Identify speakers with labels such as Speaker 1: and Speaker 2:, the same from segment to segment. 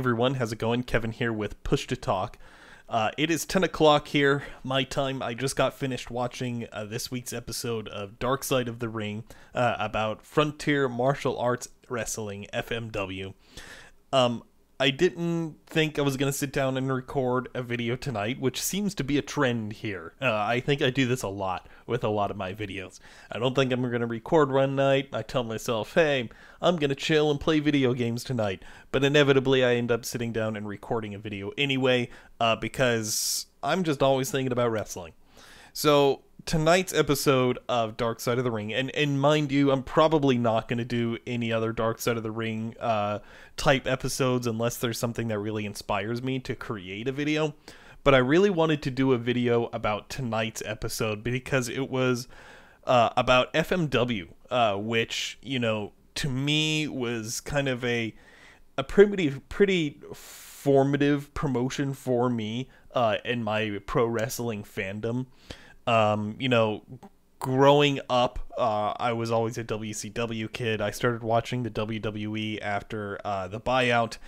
Speaker 1: everyone, how's it going? Kevin here with Push to Talk. Uh, it is 10 o'clock here, my time. I just got finished watching uh, this week's episode of Dark Side of the Ring uh, about Frontier Martial Arts Wrestling, FMW. Um, I didn't think I was going to sit down and record a video tonight, which seems to be a trend here. Uh, I think I do this a lot with a lot of my videos. I don't think I'm going to record one night. I tell myself, hey, I'm going to chill and play video games tonight. But inevitably, I end up sitting down and recording a video anyway, uh, because I'm just always thinking about wrestling. So tonight's episode of Dark Side of the Ring, and and mind you, I'm probably not going to do any other Dark Side of the Ring uh, type episodes unless there's something that really inspires me to create a video. But I really wanted to do a video about tonight's episode because it was uh, about FMW, uh, which you know to me was kind of a a pretty pretty formative promotion for me uh, in my pro wrestling fandom. Um, you know, growing up, uh, I was always a WCW kid. I started watching the WWE after uh, the buyout,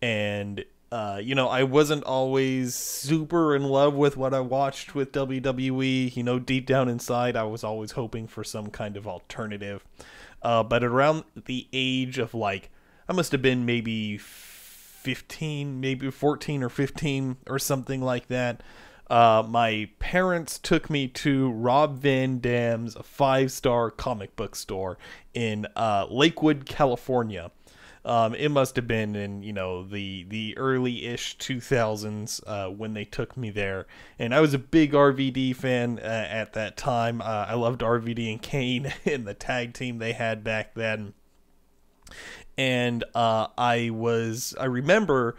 Speaker 1: and uh, you know, I wasn't always super in love with what I watched with WWE. You know, deep down inside, I was always hoping for some kind of alternative. Uh, but around the age of like, I must have been maybe 15, maybe 14 or 15 or something like that. Uh, my parents took me to Rob Van Dam's five star comic book store in uh, Lakewood, California. Um, it must have been in you know the the early ish 2000s uh, when they took me there, and I was a big RVD fan uh, at that time. Uh, I loved RVD and Kane and the tag team they had back then, and uh, I was I remember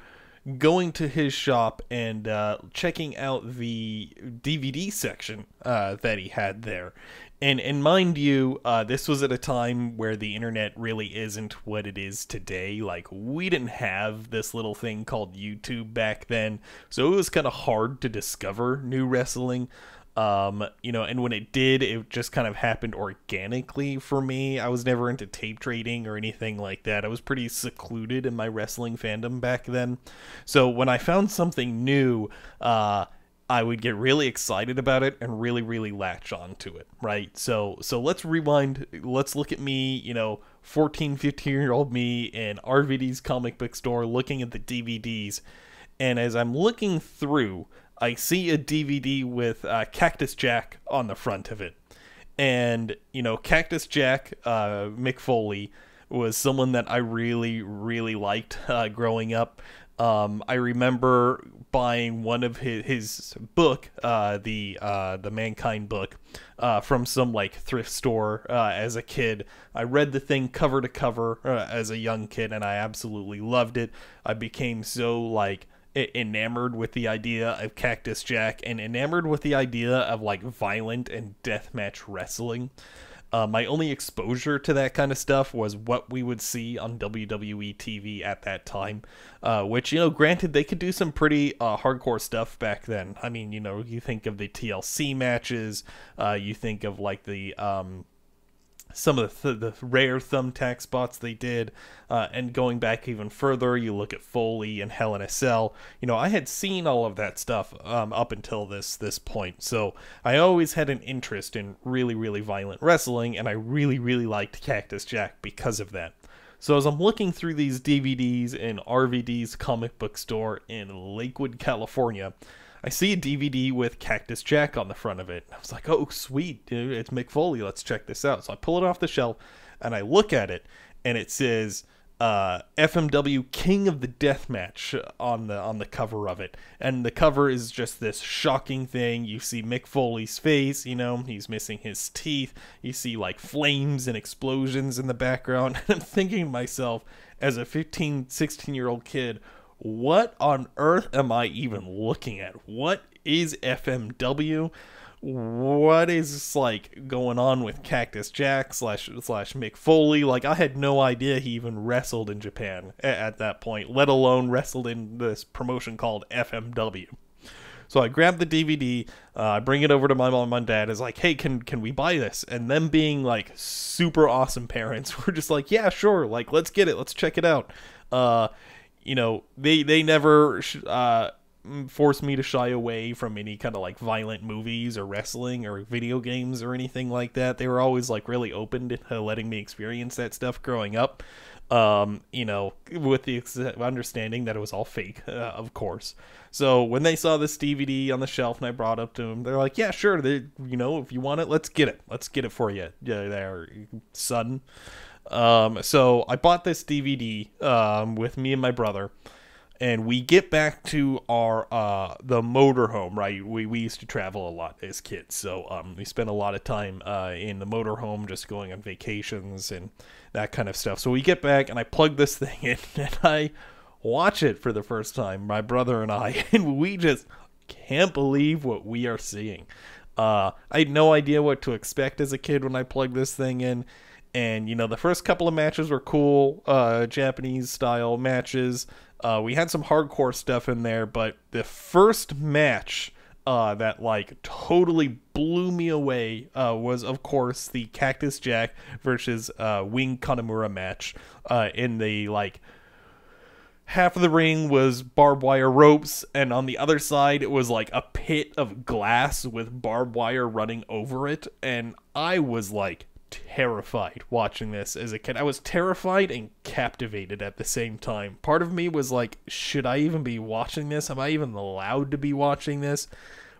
Speaker 1: going to his shop and uh, checking out the DVD section uh, that he had there. And and mind you, uh, this was at a time where the internet really isn't what it is today. Like we didn't have this little thing called YouTube back then, so it was kind of hard to discover new wrestling. Um, you know, and when it did, it just kind of happened organically for me. I was never into tape trading or anything like that. I was pretty secluded in my wrestling fandom back then. So when I found something new, uh, I would get really excited about it and really, really latch on to it, right? So, so let's rewind. Let's look at me, you know, 14, 15 year old me in RVD's comic book store looking at the DVDs. And as I'm looking through, I see a DVD with uh, Cactus Jack on the front of it. And, you know, Cactus Jack, uh, Mick Foley, was someone that I really, really liked uh, growing up. Um, I remember buying one of his, his book, uh, the uh, the Mankind book, uh, from some like thrift store uh, as a kid. I read the thing cover to cover uh, as a young kid, and I absolutely loved it. I became so like enamored with the idea of Cactus Jack and enamored with the idea of like violent and deathmatch wrestling. Uh, my only exposure to that kind of stuff was what we would see on WWE TV at that time, uh, which, you know, granted, they could do some pretty uh, hardcore stuff back then. I mean, you know, you think of the TLC matches, uh, you think of like the. Um, some of the, th- the rare thumbtack spots they did, uh, and going back even further, you look at Foley and Hell in a Cell. You know, I had seen all of that stuff um, up until this this point, so I always had an interest in really really violent wrestling, and I really really liked Cactus Jack because of that. So as I'm looking through these DVDs in RVD's comic book store in Lakewood, California, I see a DVD with Cactus Jack on the front of it. I was like, oh, sweet, dude, it's Mick Foley. Let's check this out. So I pull it off the shelf and I look at it, and it says uh, FMW King of the Deathmatch on the on the cover of it, and the cover is just this shocking thing. You see Mick Foley's face, you know, he's missing his teeth. You see like flames and explosions in the background. And I'm thinking to myself, as a 15, 16 year old kid, what on earth am I even looking at? What is FMW? What is like going on with Cactus Jack slash slash Mick Foley? Like I had no idea he even wrestled in Japan at, at that point, let alone wrestled in this promotion called FMW. So I grab the DVD, uh, I bring it over to my mom and dad. Is like, hey, can can we buy this? And them being like super awesome parents, we're just like, yeah, sure, like let's get it, let's check it out. Uh, you know, they they never uh, forced me to shy away from any kind of like violent movies or wrestling or video games or anything like that. They were always like really open to letting me experience that stuff growing up. Um, you know, with the understanding that it was all fake, uh, of course. So when they saw this DVD on the shelf and I brought up to them, they're like, "Yeah, sure. They, you know, if you want it, let's get it. Let's get it for you, yeah, there, son." Um, so I bought this DVD um, with me and my brother, and we get back to our uh, the motorhome. Right, we we used to travel a lot as kids, so um, we spent a lot of time uh, in the motorhome, just going on vacations and that kind of stuff. So we get back, and I plug this thing in, and I watch it for the first time, my brother and I, and we just can't believe what we are seeing. Uh, I had no idea what to expect as a kid when I plugged this thing in and you know the first couple of matches were cool uh japanese style matches. Uh we had some hardcore stuff in there but the first match uh that like totally blew me away uh was of course the cactus jack versus uh wing kanemura match. Uh in the like half of the ring was barbed wire ropes and on the other side it was like a pit of glass with barbed wire running over it and i was like terrified watching this as a kid. I was terrified and captivated at the same time. Part of me was like, should I even be watching this? Am I even allowed to be watching this?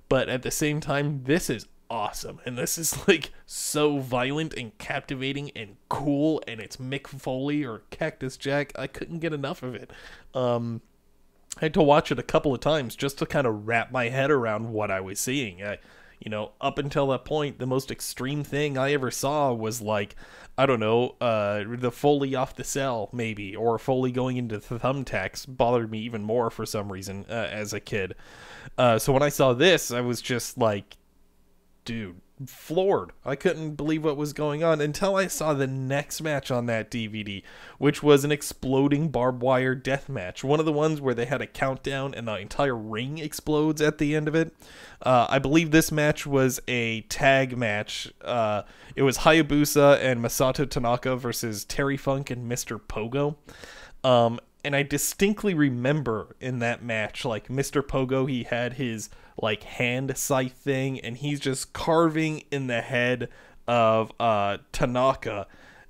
Speaker 1: But at the same time, this is awesome. And this is like so violent and captivating and cool. And it's Mick Foley or Cactus Jack. I couldn't get enough of it. Um, I had to watch it a couple of times just to kind of wrap my head around what I was seeing. I, you know, up until that point, the most extreme thing I ever saw was like, I don't know, uh, the Foley off the cell, maybe, or Foley going into the thumbtacks bothered me even more for some reason uh, as a kid. Uh, so when I saw this, I was just like, dude, floored. I couldn't believe what was going on until I saw the next match on that DVD, which was an exploding barbed wire death match. One of the ones where they had a countdown and the entire ring explodes at the end of it. Uh, I believe this match was a tag match. Uh, it was Hayabusa and Masato Tanaka versus Terry Funk and Mr. Pogo. Um, and I distinctly remember in that match, like Mr. Pogo, he had his like hand scythe thing, and he's just carving in the head of uh, Tanaka,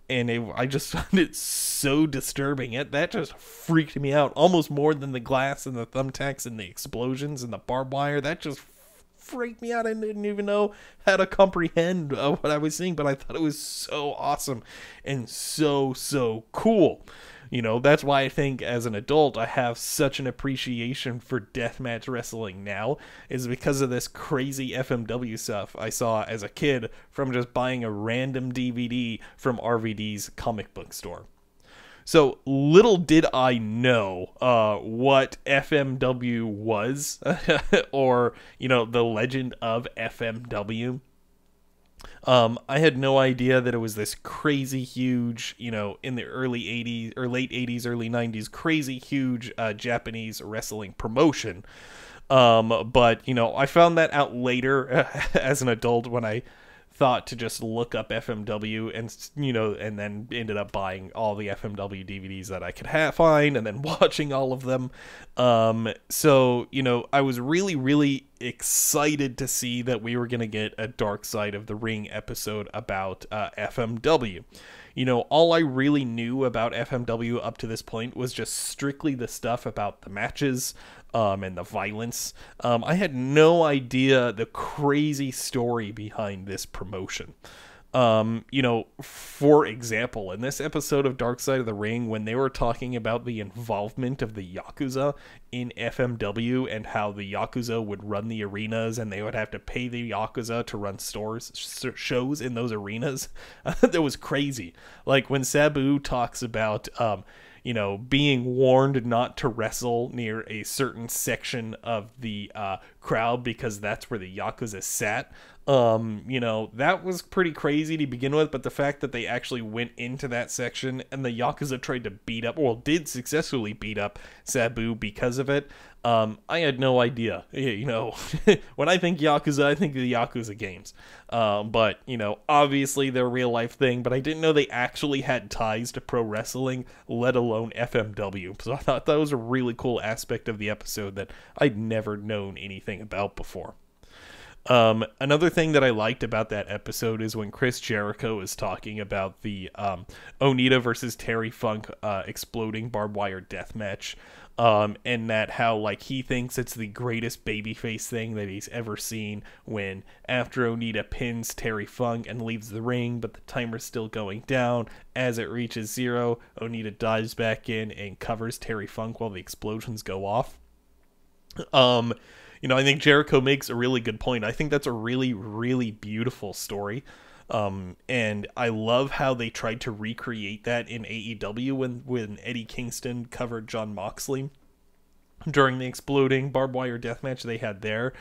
Speaker 1: and it, I just found it so disturbing. It that just freaked me out almost more than the glass and the thumbtacks and the explosions and the barbed wire. That just freaked me out. I didn't even know how to comprehend uh, what I was seeing, but I thought it was so awesome and so so cool. You know, that's why I think as an adult I have such an appreciation for deathmatch wrestling now, is because of this crazy FMW stuff I saw as a kid from just buying a random DVD from RVD's comic book store. So little did I know uh, what FMW was, or you know, the legend of FMW. Um, I had no idea that it was this crazy huge, you know, in the early 80s or late 80s, early 90s, crazy huge uh, Japanese wrestling promotion. Um, but, you know, I found that out later as an adult when I thought to just look up FMW and you know and then ended up buying all the FMW DVDs that I could ha- find and then watching all of them. Um so you know I was really really excited to see that we were going to get a Dark Side of the Ring episode about uh, FMW you know, all I really knew about FMW up to this point was just strictly the stuff about the matches, um, and the violence. Um, I had no idea the crazy story behind this promotion. Um, you know, for example, in this episode of Dark Side of the Ring, when they were talking about the involvement of the Yakuza in FMW and how the Yakuza would run the arenas and they would have to pay the Yakuza to run stores, sh- shows in those arenas, that was crazy. Like when Sabu talks about, um, you know, being warned not to wrestle near a certain section of the uh, crowd because that's where the Yakuza sat. Um, you know, that was pretty crazy to begin with, but the fact that they actually went into that section and the Yakuza tried to beat up, well, did successfully beat up Sabu because of it, um, I had no idea. You know, when I think Yakuza, I think the Yakuza games. Um, but, you know, obviously they're real life thing, but I didn't know they actually had ties to pro wrestling, let alone FMW. So I thought that was a really cool aspect of the episode that I'd never known anything about before. Um, another thing that I liked about that episode is when Chris Jericho is talking about the um, Onita versus Terry Funk uh, exploding barbed wire death match. Um, and that how like he thinks it's the greatest babyface thing that he's ever seen when after Onita pins Terry Funk and leaves the ring, but the timer's still going down. As it reaches zero, Onita dives back in and covers Terry Funk while the explosions go off. Um, you know, I think Jericho makes a really good point. I think that's a really, really beautiful story. Um, and I love how they tried to recreate that in AEW when, when Eddie Kingston covered Jon Moxley during the exploding barbed wire death match they had there.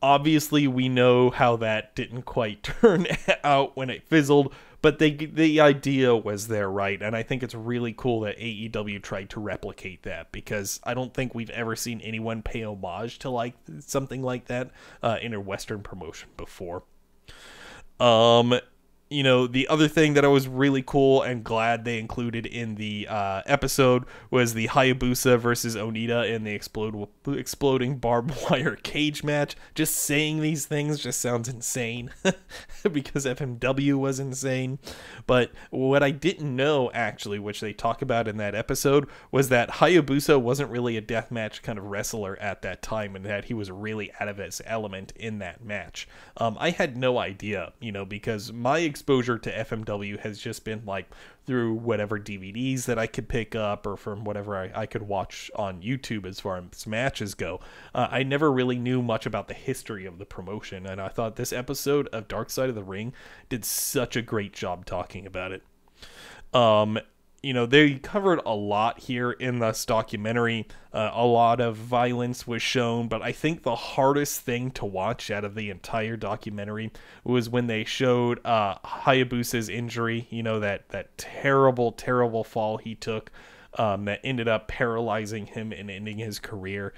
Speaker 1: Obviously, we know how that didn't quite turn out when it fizzled, but they the idea was there, right? And I think it's really cool that AEW tried to replicate that because I don't think we've ever seen anyone pay homage to like something like that uh, in a Western promotion before. Um, you know, the other thing that I was really cool and glad they included in the uh, episode was the Hayabusa versus Onita in the explode exploding barbed wire cage match. Just saying these things just sounds insane because FMW was insane. But what I didn't know actually, which they talk about in that episode, was that Hayabusa wasn't really a deathmatch kind of wrestler at that time, and that he was really out of his element in that match. Um, I had no idea, you know, because my experience exposure to FMW has just been like through whatever DVDs that I could pick up or from whatever I, I could watch on YouTube as far as matches go. Uh, I never really knew much about the history of the promotion, and I thought this episode of Dark Side of the Ring did such a great job talking about it. Um, you know they covered a lot here in this documentary. Uh, a lot of violence was shown but i think the hardest thing to watch out of the entire documentary was when they showed uh, hayabusa's injury you know that that terrible terrible fall he took um, that ended up paralyzing him and ending his career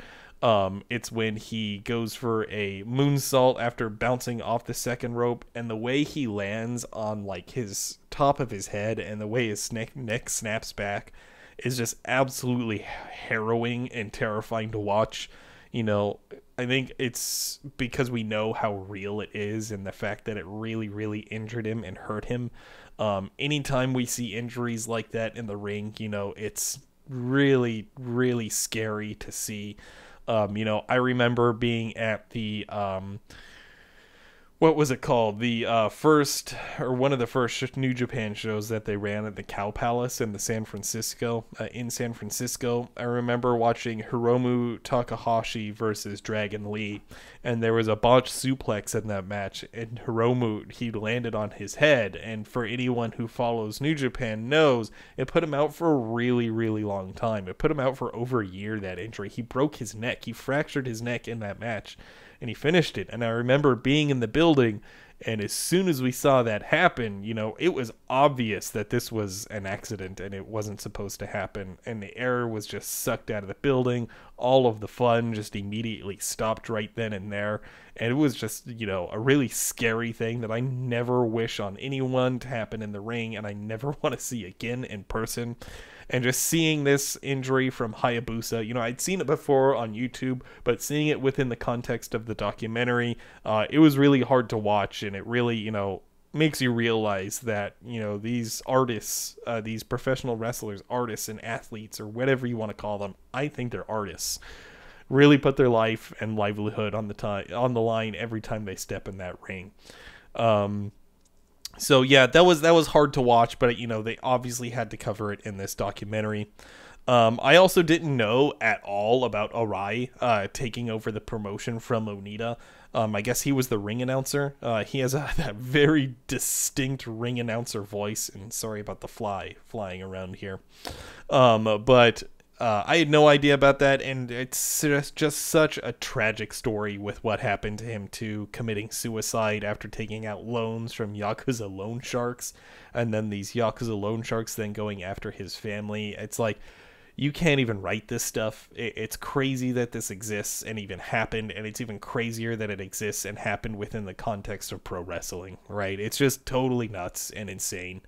Speaker 1: um, it's when he goes for a moonsault after bouncing off the second rope, and the way he lands on like his top of his head and the way his neck, neck snaps back is just absolutely harrowing and terrifying to watch. You know, I think it's because we know how real it is and the fact that it really, really injured him and hurt him. Um, anytime we see injuries like that in the ring, you know, it's really, really scary to see. Um, you know, I remember being at the um, what was it called? The uh, first or one of the first New Japan shows that they ran at the Cow Palace in the San Francisco uh, in San Francisco. I remember watching Hiromu Takahashi versus Dragon Lee, and there was a botched suplex in that match. And Hiromu he landed on his head, and for anyone who follows New Japan knows it put him out for a really really long time. It put him out for over a year. That injury, he broke his neck. He fractured his neck in that match and he finished it. And I remember being in the building, and as soon as we saw that happen, you know, it was obvious that this was an accident and it wasn't supposed to happen. And the air was just sucked out of the building. All of the fun just immediately stopped right then and there. And it was just, you know, a really scary thing that I never wish on anyone to happen in the ring and I never want to see again in person and just seeing this injury from Hayabusa, you know, I'd seen it before on YouTube, but seeing it within the context of the documentary, uh, it was really hard to watch, and it really, you know, makes you realize that you know these artists, uh, these professional wrestlers, artists and athletes, or whatever you want to call them, I think they're artists. Really put their life and livelihood on the time on the line every time they step in that ring. Um, so yeah, that was that was hard to watch, but you know they obviously had to cover it in this documentary. Um, I also didn't know at all about Arai uh, taking over the promotion from Onita. Um, I guess he was the ring announcer. Uh, he has a that very distinct ring announcer voice, and sorry about the fly flying around here. Um, but uh, I had no idea about that, and it's just, just such a tragic story with what happened to him to committing suicide after taking out loans from Yakuza loan sharks, and then these Yakuza loan sharks then going after his family. It's like you can't even write this stuff. It's crazy that this exists and even happened, and it's even crazier that it exists and happened within the context of pro wrestling, right? It's just totally nuts and insane.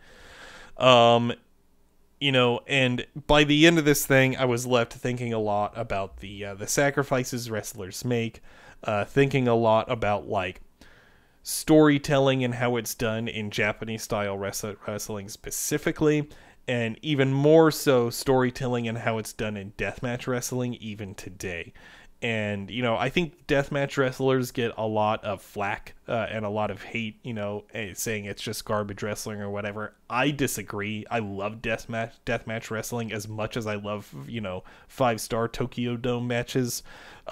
Speaker 1: Um, you know, and by the end of this thing, I was left thinking a lot about the uh, the sacrifices wrestlers make, uh, thinking a lot about like storytelling and how it's done in Japanese style wrestling specifically, and even more so storytelling and how it's done in deathmatch wrestling even today. And you know, I think deathmatch wrestlers get a lot of flack uh, and a lot of hate. You know, eh, saying it's just garbage wrestling or whatever. I disagree. I love deathmatch deathmatch wrestling as much as I love you know five star Tokyo Dome matches.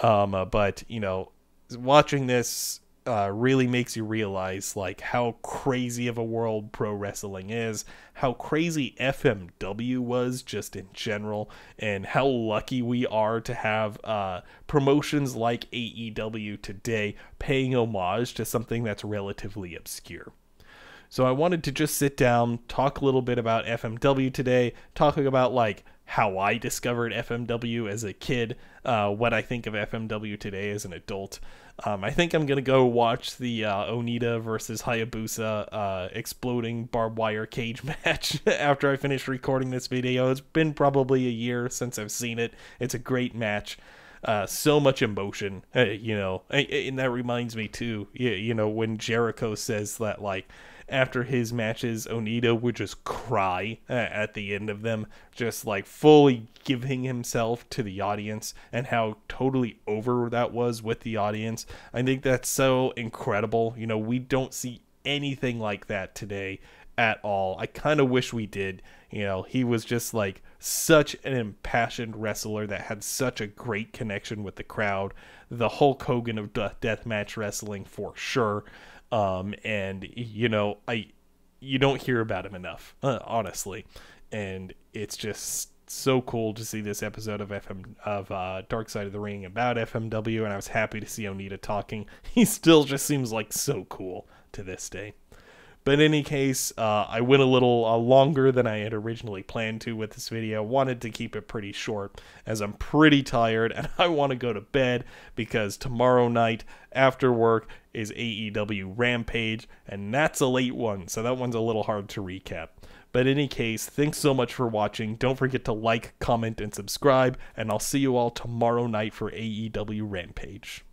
Speaker 1: Um, uh, but you know, watching this uh, really makes you realize like how crazy of a world pro wrestling is, how crazy FMW was just in general, and how lucky we are to have uh, promotions like AEW today paying homage to something that's relatively obscure. So I wanted to just sit down, talk a little bit about FMW today, talking about like how I discovered FMW as a kid, uh, what I think of FMW today as an adult. Um, I think I'm gonna go watch the uh, Onita versus Hayabusa uh, exploding barbed wire cage match after I finish recording this video. It's been probably a year since I've seen it. It's a great match. Uh, so much emotion, uh, you know, and that reminds me too. You know, when Jericho says that like after his matches, Onita would just cry uh, at the end of them, just like fully giving himself to the audience and how totally over that was with the audience. I think that's so incredible. You know, we don't see anything like that today at all. I kind of wish we did. You know, he was just like such an impassioned wrestler that had such a great connection with the crowd. The Hulk Hogan of death match wrestling for sure. Um, and you know, I you don't hear about him enough, uh, honestly, and it's just so cool to see this episode of FM of uh, Dark Side of the Ring about FMW, and I was happy to see Onita talking. He still just seems like so cool to this day. But in any case, uh, I went a little uh, longer than I had originally planned to with this video. Wanted to keep it pretty short as I'm pretty tired and I want to go to bed because tomorrow night after work is AEW Rampage and that's a late one, so that one's a little hard to recap. But in any case, thanks so much for watching. Don't forget to like, comment, and subscribe, and I'll see you all tomorrow night for AEW Rampage.